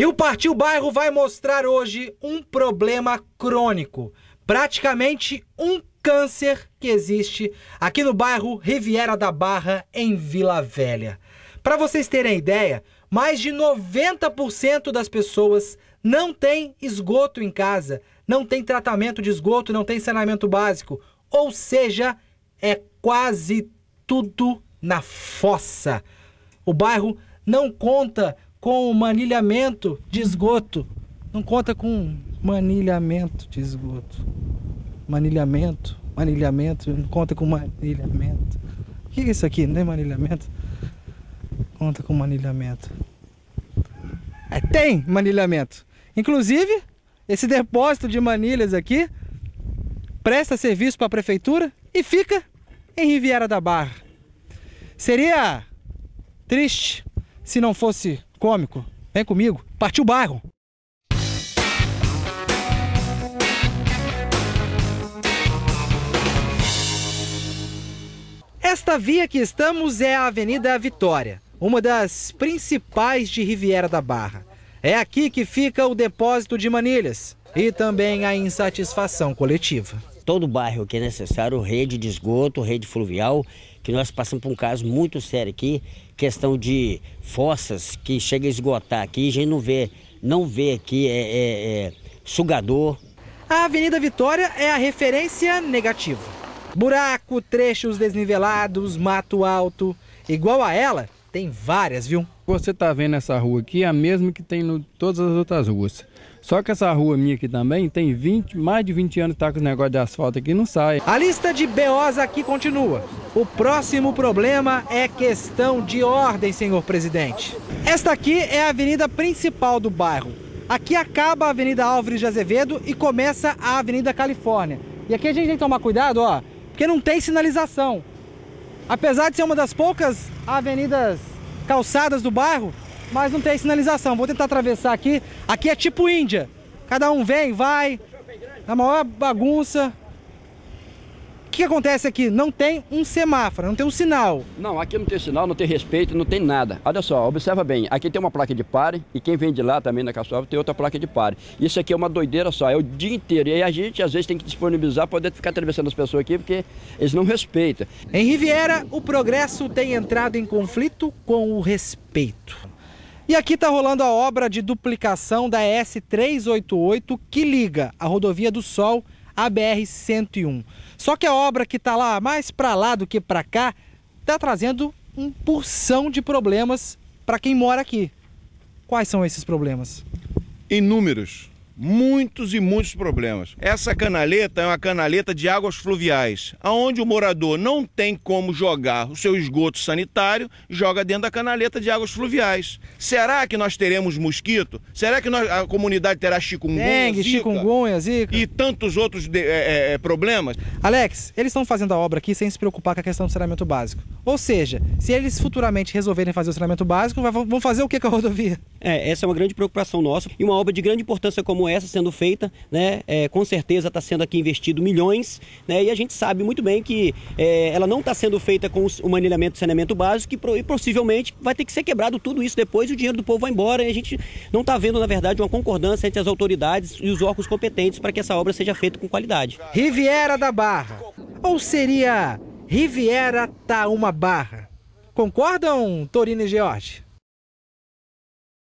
E o Partiu Bairro vai mostrar hoje um problema crônico, praticamente um câncer que existe aqui no bairro Riviera da Barra, em Vila Velha. Para vocês terem ideia, mais de 90% das pessoas não tem esgoto em casa, não tem tratamento de esgoto, não tem saneamento básico, ou seja, é quase tudo na fossa. O bairro não conta com manilhamento de esgoto. Não conta com manilhamento de esgoto. Manilhamento, manilhamento, não conta com manilhamento. O que é isso aqui? Não é manilhamento? Conta com manilhamento. É, tem manilhamento. Inclusive, esse depósito de manilhas aqui presta serviço para a prefeitura e fica em Riviera da Barra. Seria triste se não fosse cômico. Vem comigo, partiu o bairro. Esta via que estamos é a Avenida Vitória, uma das principais de Riviera da Barra. É aqui que fica o depósito de manilhas e também a insatisfação coletiva. Todo bairro que é necessário rede de esgoto, rede fluvial, que nós passamos por um caso muito sério aqui, questão de fossas que chega a esgotar aqui, a gente não vê, não vê aqui é, é, é sugador. A Avenida Vitória é a referência negativa. Buraco, trechos desnivelados, mato alto. Igual a ela, tem várias, viu? Você tá vendo essa rua aqui, é a mesma que tem em todas as outras ruas. Só que essa rua minha aqui também tem 20, mais de 20 anos que tá com esse negócio de asfalto aqui não sai. A lista de BOs aqui continua. O próximo problema é questão de ordem, senhor presidente. Esta aqui é a avenida principal do bairro. Aqui acaba a Avenida Álvares de Azevedo e começa a Avenida Califórnia. E aqui a gente tem que tomar cuidado, ó, porque não tem sinalização. Apesar de ser uma das poucas avenidas calçadas do bairro, mas não tem sinalização. Vou tentar atravessar aqui. Aqui é tipo Índia. Cada um vem, vai. A maior bagunça. O que acontece aqui? Não tem um semáforo, não tem um sinal. Não, aqui não tem sinal, não tem respeito, não tem nada. Olha só, observa bem, aqui tem uma placa de pare e quem vem de lá também na Caçoava tem outra placa de pare. Isso aqui é uma doideira só, é o dia inteiro. E aí a gente às vezes tem que disponibilizar para poder ficar atravessando as pessoas aqui porque eles não respeitam. Em Riviera, o progresso tem entrado em conflito com o respeito. E aqui está rolando a obra de duplicação da S388 que liga a Rodovia do Sol à BR-101. Só que a obra que está lá mais para lá do que para cá está trazendo um porção de problemas para quem mora aqui. Quais são esses problemas? Inúmeros muitos e muitos problemas. Essa canaleta é uma canaleta de águas fluviais, aonde o morador não tem como jogar o seu esgoto sanitário, joga dentro da canaleta de águas fluviais. Será que nós teremos mosquito? Será que nós, a comunidade terá chikungunya, Dengue, zika, chikungunya, zika e tantos outros de, é, é, problemas? Alex, eles estão fazendo a obra aqui sem se preocupar com a questão do saneamento básico. Ou seja, se eles futuramente resolverem fazer o saneamento básico, vão fazer o que com a rodovia? É, essa é uma grande preocupação nossa e uma obra de grande importância como essa sendo feita, né? É, com certeza está sendo aqui investido milhões, né? E a gente sabe muito bem que é, ela não está sendo feita com o manilhamento de saneamento básico e, e, possivelmente vai ter que ser quebrado tudo isso depois e o dinheiro do povo vai embora. E a gente não está vendo, na verdade, uma concordância entre as autoridades e os órgãos competentes para que essa obra seja feita com qualidade. Riviera da Barra. Ou seria Riviera tá uma barra? Concordam, Torino e George?